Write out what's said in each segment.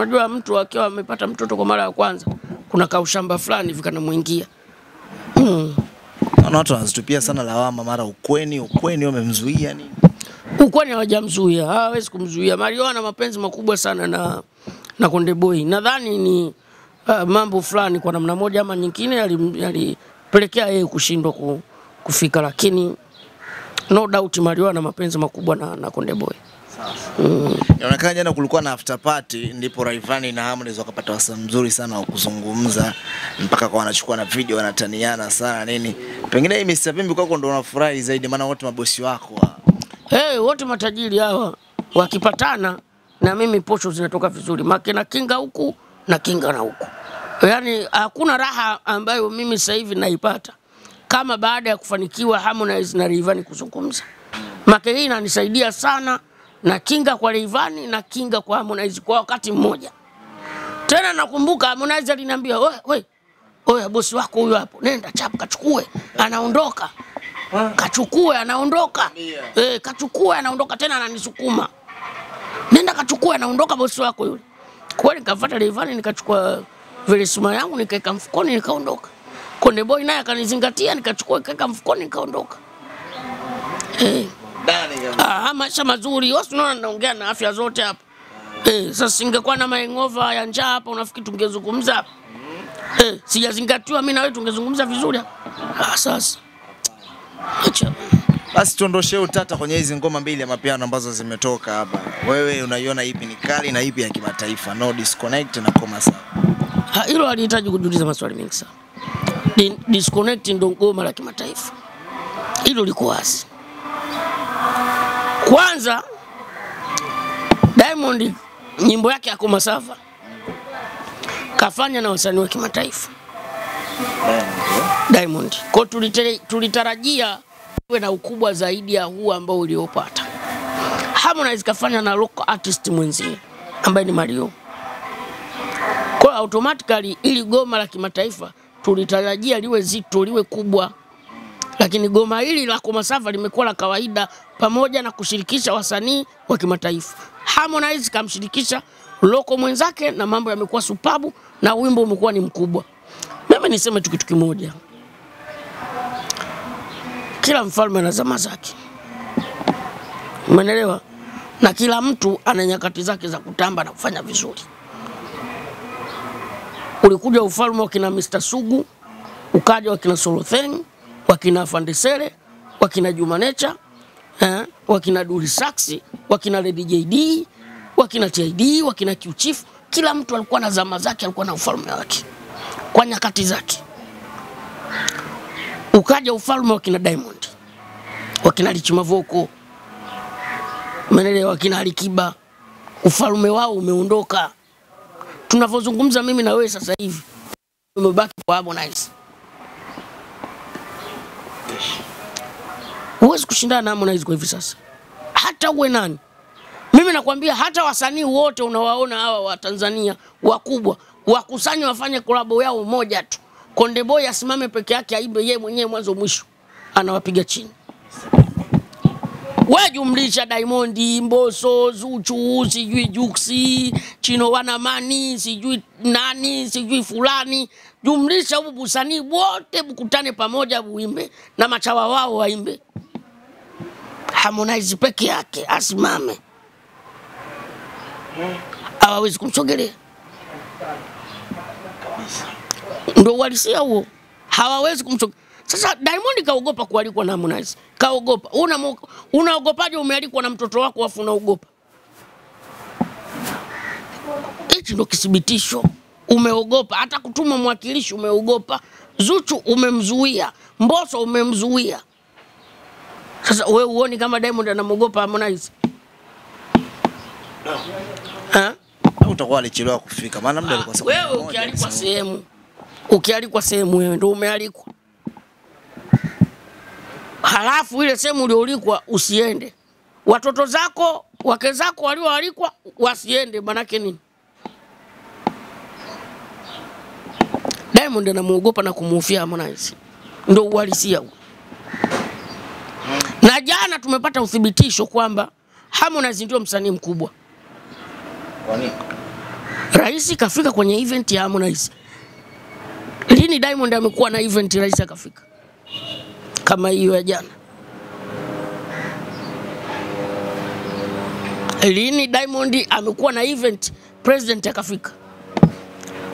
Unajua mtu akiwa amepata mtoto kwa mara ya kwanza, kuna kaushamba fulani hivi kanamuingia. Mm. Naona watu wanazitupia sana lawama, mara ukweni ukweni wamemzuia nini. Ukweni hawajamzuia, hawezi kumzuia. Mario ana mapenzi makubwa sana na na Konde Boy. Nadhani ni uh, mambo fulani kwa namna moja ama nyingine yalipelekea yeye kushindwa ku, kufika, lakini no doubt Mario ana mapenzi makubwa na, na Konde Boy. Inaonekana jana kulikuwa na after party, ndipo Rayvanny na Harmonize wakapata wasaa mzuri sana wa kuzungumza, mpaka kwa wanachukua na video wanataniana sana nini. Pengine hii Mr Pimbi kwako ndo unafurahi zaidi, maana wote mabosi wako wa- Hey, wote matajiri hawa wakipatana na mimi posho zinatoka vizuri, make na kinga huku na kinga na huku, yaani hakuna raha ambayo mimi sasa hivi naipata kama baada ya kufanikiwa Harmonize na Rayvanny kuzungumza, make hii inanisaidia sana, na kinga kwa Rayvanny na kinga kwa Harmonize kwa wakati mmoja. Tena nakumbuka Harmonize aliniambia we, we, oya bosi wako huyo hapo, nenda chap kachukue, anaondoka. Kachukue anaondoka. Eh, kachukue anaondoka. Tena ananisukuma. Nenda kachukue anaondoka bosi wako yule. Kweli nikafuata Rayvanny nikachukua vile suma yangu nikaeka mfukoni nikaondoka. Konde Boy naye akanizingatia nikachukua nikaeka mfukoni nikaondoka. Eh ah, maisha mazuri wasi unaona naongea na afya zote hapa eh, sasa singekuwa na maengova ya njaa hapa unafikiri tungezungumza hapa eh, sijazingatiwa mimi na wewe tungezungumza vizuri hapa ah, sasa acha Basi tuondoshe utata kwenye hizi ngoma mbili ya mapiano ambazo zimetoka hapa. Wewe unaiona ipi ni kali na ipi ya kimataifa? No disconnect na koma sawa. Ha, hilo alihitaji kujiuliza maswali mengi sana. Disconnect ndo ngoma la kimataifa, hilo liko wazi. Kwanza Diamond nyimbo yake ya Komasava kafanya na wasanii wa kimataifa Diamond, kwa tulitarajia uwe na ukubwa zaidi ya huu ambao uliopata. Harmonize kafanya na local artist mwenzie ambaye ni Mario. Kwa automatically ili goma la kimataifa tulitarajia liwe zito, liwe kubwa, lakini goma hili la Komasava limekuwa la kawaida, pamoja na kushirikisha wasanii wa kimataifa. Harmonize kamshirikisha loko mwenzake na mambo yamekuwa supabu na wimbo umekuwa ni mkubwa. Mimi niseme tu kitu kimoja, kila mfalme ana zama zake, umeelewa? Na kila mtu ana nyakati zake za kutamba na kufanya vizuri ulikuja ufalme wa kina Mr. Sugu, ukaja wa kina Solotheng, wakina fandesele wakina Juma eh, wakina Duli Saxi, wakina Lady JD, wakina TID, wakina Q Chief. Kila mtu alikuwa na zama zake, alikuwa na ufalme wake kwa nyakati zake. Ukaja ufalme wakina Diamond, wakina Rich Mavoko, umeelewa, wakina Alikiba, ufalme wao umeondoka tunavyozungumza mimi na wewe sasa hivi umebaki kwa Harmonize. Huwezi kushindana na Harmonize kwa hivi sasa, hata uwe nani. Mimi nakwambia hata wasanii wote unawaona hawa wa Tanzania wakubwa wakusanye wafanye kolabo yao moja tu, Konde Boy asimame peke yake aimbe yeye mwenyewe mwanzo mwisho, anawapiga chini. We jumlisha Diamond, Mbosso, Zuchu, sijui Juksi, Chino Wanamani, sijui nani, sijui fulani, jumlisha hubu busanii wote bukutane pamoja buimbe na machawa wao waimbe. Harmonize peke yake asimame, hawawezi kumsogelea. Ndo uhalisia huo, hawawezi kumsogelea. Sasa Diamond kaogopa kualikwa na Harmonize, kaogopa. Una unaogopaje? Umealikwa na mtoto wako afu unaogopa? Hichi ndo kithibitisho, umeogopa. Hata kutuma mwakilishi umeogopa. Zuchu umemzuia, Mbosso umemzuia. Sasa wewe uoni kama Diamond anamogopa Harmonize? Ha? Utakuwa alichelewa kufika, maana muda alikuwa Wewe ukialikwa sehemu, ukialikwa sehemu, wewe ndio umealikwa, halafu ile sehemu uliolikwa usiende, watoto zako wake zako walioalikwa wasiende, manake nini? Diamond anamuogopa na kumuhofia Harmonize, ndio uhalisia huo. Na jana tumepata uthibitisho kwamba Harmonize ndio msanii mkubwa Kwani? Rais kafika kwenye event ya Harmonize. Lini Diamond amekuwa na event rais akafika kama hiyo ya jana? Lini Diamond amekuwa na event president akafika?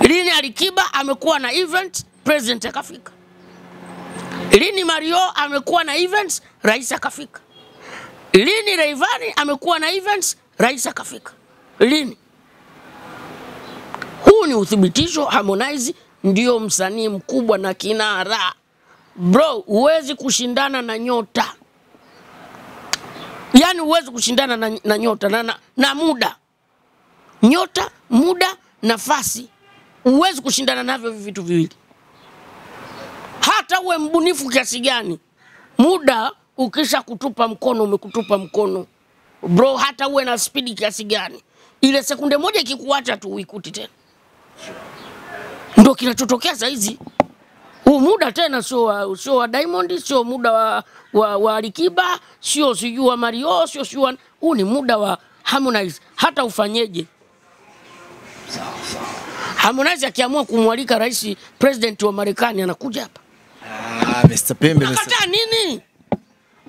Lini Alikiba amekuwa na event president akafika? Lini Mario amekuwa na events rais akafika? Lini Rayvanny amekuwa na events rais akafika? Lini? Huu ni uthibitisho Harmonize ndio msanii mkubwa na kinara. Bro, huwezi kushindana na nyota, yaani huwezi kushindana na, na nyota na, na, na muda. Nyota, muda, nafasi, huwezi kushindana navyo hivi vitu viwili. Hata uwe mbunifu kiasi gani, muda ukisha kutupa mkono, umekutupa mkono bro. Hata uwe na spidi kiasi gani, ile sekunde moja ikikuacha tu uikuti tena. Ndo kinachotokea saizi. Huu muda tena sio sio wa Diamond, sio muda wa, wa, wa Alikiba, sio sijui wa Mario, sio sijui wa- huu ni muda wa Harmonize. Hata ufanyeje, Harmonize akiamua kumwalika rais president wa Marekani anakuja hapa. Ah, Mr. Pembe, Mr. Nini?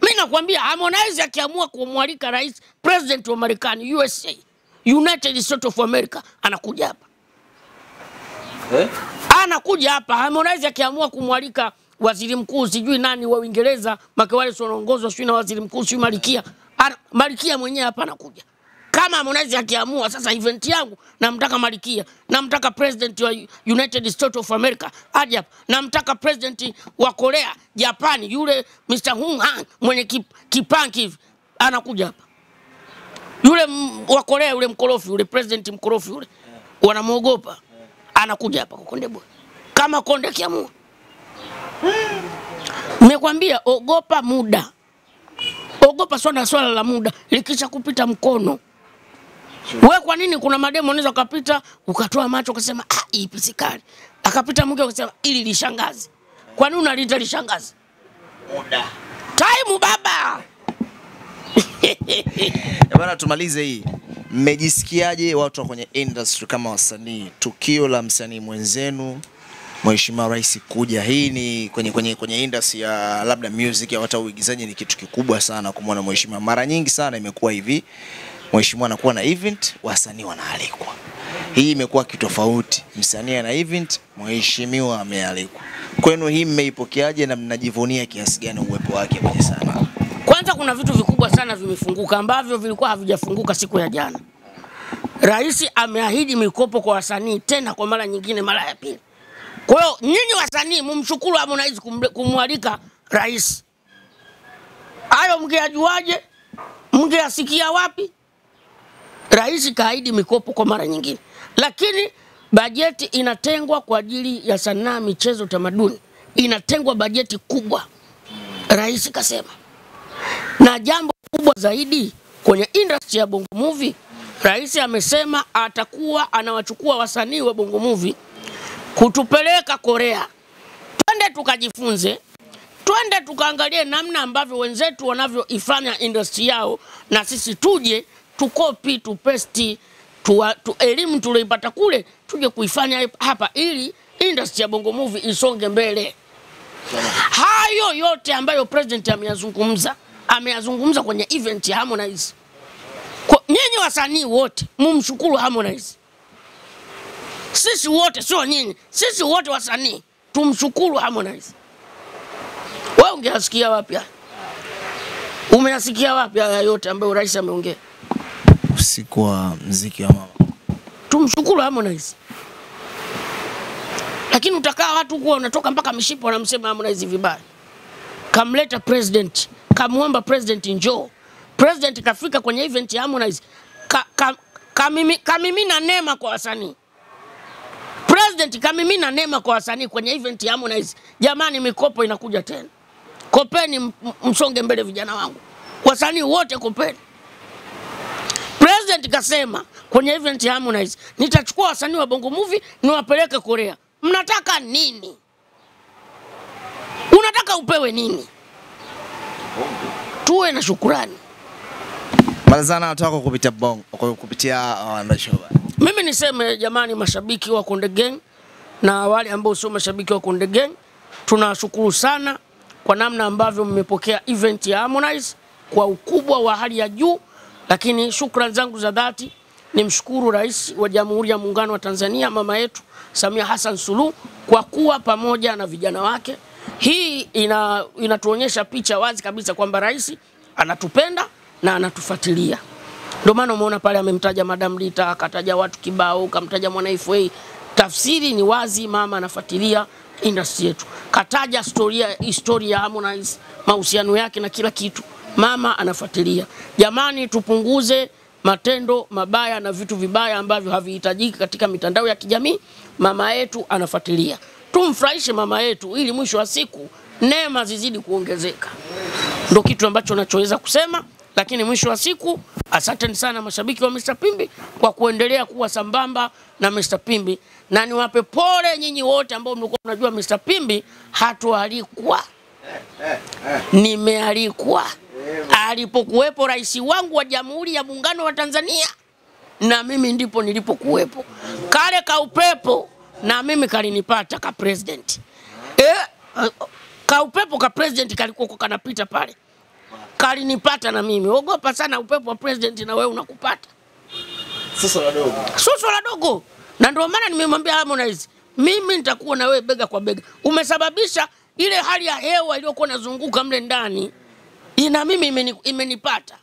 Mimi nakwambia Harmonize akiamua kumwalika rais president wa Marekani USA, United States of America anakuja hapa Eh? Anakuja hapa. Harmonize akiamua kumwalika waziri mkuu sijui nani wa Uingereza, make wale wanaongozwa sijui na waziri mkuu sijui Malikia, Ar, Malikia mwenyewe hapa anakuja. Kama Harmonize akiamua sasa, event yangu namtaka Malikia, namtaka president wa United States of America aje hapa, namtaka president wa Korea, Japani, yule Mr. Hun Han mwenye kip, kipanki hivi anakuja hapa yule wa Korea yule mkorofi yule president mkorofi yule wanamwogopa, anakuja hapa kwa Konde Boy kama Konde kiamua. Nimekwambia ogopa muda, ogopa swala swala la muda likisha kupita mkono. We kwa nini kuna mademo unaweza ukapita ukatoa macho ukasema ah, hii pisikali, akapita mke ukasema ili lishangazi. Kwa nini unalita lishangazi? Muda. Time baba. Bana, tumalize hii. Mmejisikiaje watu wa kwenye industry kama wasanii, tukio la msanii mwenzenu Mheshimiwa Rais kuja? Hii ni kwenye, kwenye, kwenye industry ya labda music au hata uigizaji, ni kitu kikubwa sana kumwona mheshimiwa. Mara nyingi sana imekuwa hivi, mheshimiwa anakuwa na event, wasanii wanaalikwa. Hii imekuwa kitofauti, msanii ana event, mheshimiwa amealikwa. Kwenu hii mmeipokeaje na mnajivunia kiasi gani uwepo wake kwenye sanaa? Kwanza kuna vitu vikubwa sana vimefunguka ambavyo vilikuwa havijafunguka siku ya jana. Rais ameahidi mikopo kwa wasanii tena kwa mara nyingine, mara ya pili. Kwa hiyo nyinyi wasanii mumshukuru Harmonize kumwalika rais. Hayo mngeyajuaje? Mngeyasikia wapi? Rais kaahidi mikopo kwa mara nyingine, lakini bajeti inatengwa kwa ajili ya sanaa, michezo, tamaduni, inatengwa bajeti kubwa. Rais kasema na jambo kubwa zaidi kwenye industry ya Bongo Movie, rais amesema atakuwa anawachukua wasanii wa Bongo Movie kutupeleka Korea, twende tukajifunze, twende tukaangalie namna ambavyo wenzetu wanavyoifanya industry yao, na sisi tuje tukopi, tupesti tuwa, tu, elimu tulioipata kule tuje kuifanya hapa, ili industry ya Bongo Movie isonge mbele. Hayo yote ambayo president ameyazungumza ameyazungumza kwenye event ya Harmonize. Kwa nyinyi wasanii wote mumshukuru Harmonize. Sisi wote sio nyinyi, sisi wote wasanii tumshukuru Harmonize. Wewe ungeyasikia wapi haya? Umeyasikia wapi haya yote ambayo rais ameongea? Usiku wa mziki wa mama. Tumshukuru Harmonize. Lakini utakaa watu kuwa unatoka mpaka mishipa wanamsema Harmonize vibaya. Kamleta president, kamwomba president njoo. President kafika kwenye event ya Harmonize. kamimina Ka, ka, ka, ka, nema kwa wasanii. President kamimina neema kwa wasanii kwenye event ya Harmonize. Jamani, mikopo inakuja tena. Kopeni msonge mbele vijana wangu. Wasanii wote kopeni. President kasema kwenye event ya Harmonize, nitachukua wasanii wa Bongo Movie niwapeleke Korea. Mnataka nini? Unataka upewe nini? Tuwe na shukurani. Malizana nataka kupitia bongo kupitia uh. Mimi niseme jamani, mashabiki wa Konde Gang na wale ambao sio mashabiki wa Konde Gang, tunawashukuru sana kwa namna ambavyo mmepokea event ya Harmonize kwa ukubwa wa hali ya juu, lakini shukrani zangu za dhati nimshukuru Rais wa Jamhuri ya Muungano wa Tanzania mama yetu Samia Hassan Suluhu kwa kuwa pamoja na vijana wake. Hii ina, inatuonyesha picha wazi kabisa kwamba rais anatupenda na anatufuatilia. Ndio maana umeona pale amemtaja Madam Rita, akataja watu kibao, kamtaja mwana FA. Tafsiri ni wazi, mama anafuatilia industry yetu. Kataja historia, historia ya Harmonize, mahusiano yake na kila kitu, mama anafuatilia. Jamani, tupunguze matendo mabaya na vitu vibaya ambavyo havihitajiki katika mitandao ya kijamii. Mama yetu anafuatilia, tumfurahishe mama yetu ili mwisho wa siku neema zizidi kuongezeka. Ndio kitu ambacho nachoweza kusema, lakini mwisho wa siku, asanteni sana mashabiki wa Mr Pimbi kwa kuendelea kuwa sambamba na Mr Pimbi, na niwape pole nyinyi wote ambao mlikuwa mnajua Mr Pimbi hatualikwa, nimealikwa alipokuwepo rais wangu wa Jamhuri ya Muungano wa Tanzania, na mimi ndipo nilipokuwepo. Kale ka upepo na mimi kalinipata ka president. Eh, ka upepo ka president kalikuwa kanapita pale, kalinipata na mimi. Ogopa sana upepo wa president, na wewe unakupata Suso la dogo. Suso la dogo, na ndio maana nimemwambia Harmonize, mimi nitakuwa na wewe bega kwa bega. Umesababisha ile hali ya hewa iliyokuwa nazunguka mle ndani ina mimi imeni, imenipata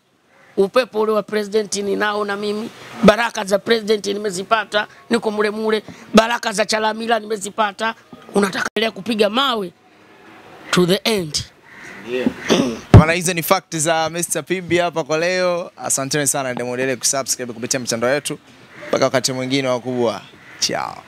upepo ule wa president ninao na mimi, baraka za president nimezipata, niko mule mule, baraka za Chalamila nimezipata. Unataka kupiga mawe to the end. Bwana, hizo ni fact za Mr Pimbi hapa kwa leo. Asanteni sana, ndio kusubscribe kupitia mitandao yetu. Mpaka wakati mwingine wakubwa. Ciao.